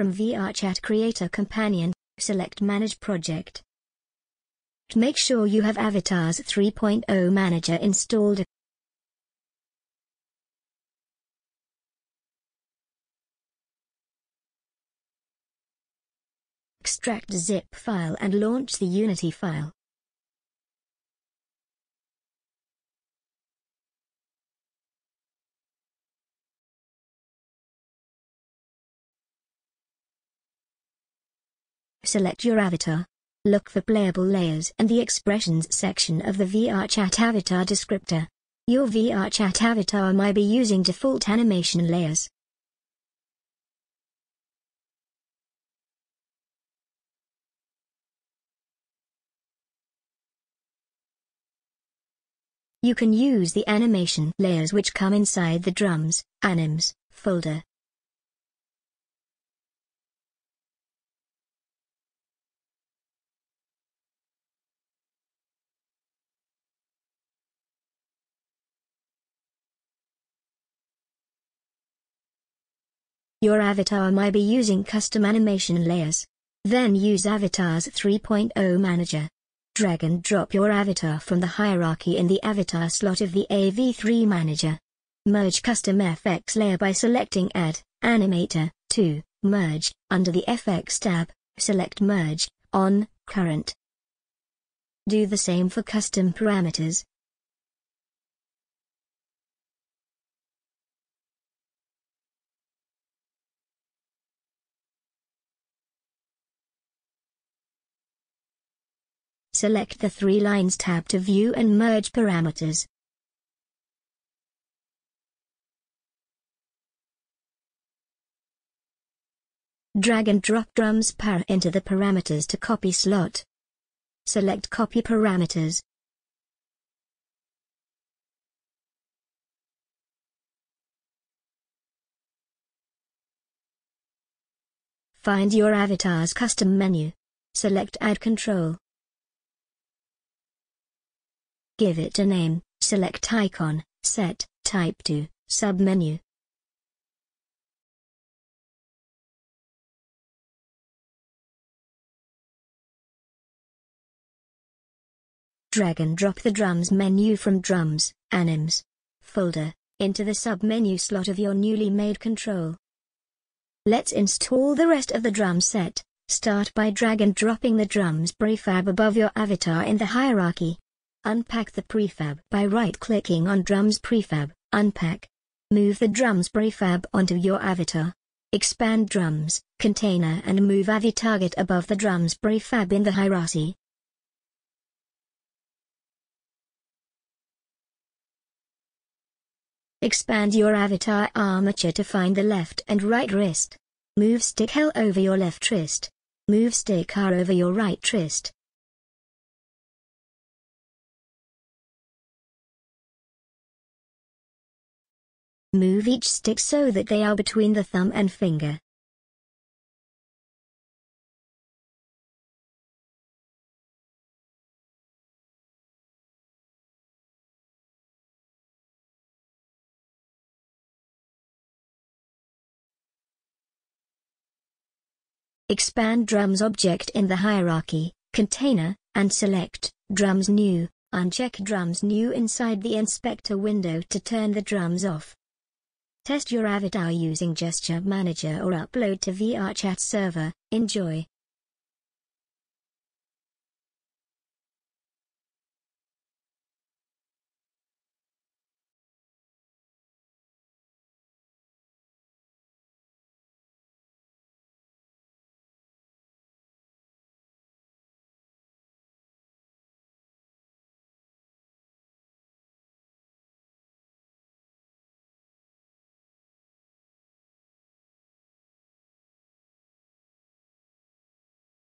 From VRChat Creator Companion, select Manage Project. Make sure you have Avatars 3.0 Manager installed. Extract zip file and launch the Unity file. Select your avatar. Look for playable layers and the expressions section of the VRChat avatar descriptor. Your VRChat avatar might be using default animation layers. You can use the animation layers which come inside the drums, anims, folder. Your avatar might be using custom animation layers. Then use Avatars 3.0 Manager. Drag and drop your avatar from the hierarchy in the avatar slot of the AV3 Manager. Merge custom FX layer by selecting Add, Animator, to, Merge, under the FX tab, select Merge, on, Current. Do the same for custom parameters, Select the Three Lines tab to view and merge parameters. Drag and drop drums par into the parameters to copy slot. Select Copy Parameters. Find your avatar's custom menu. Select Add Control. Give it a name, select icon, set, type to, submenu. Drag and drop the drums menu from drums, anims, folder, into the submenu slot of your newly made control. Let's install the rest of the drum set. Start by drag and dropping the drums prefab above your avatar in the hierarchy. Unpack the prefab by right-clicking on Drums Prefab, Unpack. Move the drums prefab onto your avatar. Expand drums, container and move AVI target above the drums prefab in the hierarchy. Expand your avatar armature to find the left and right wrist. Move stick L over your left wrist. Move stick R over your right wrist. Move each stick so that they are between the thumb and finger. Expand drums object in the hierarchy, container, and select drums new. Uncheck drums new inside the inspector window to turn the drums off. Test your avatar using Gesture Manager or upload to VRChat server. Enjoy!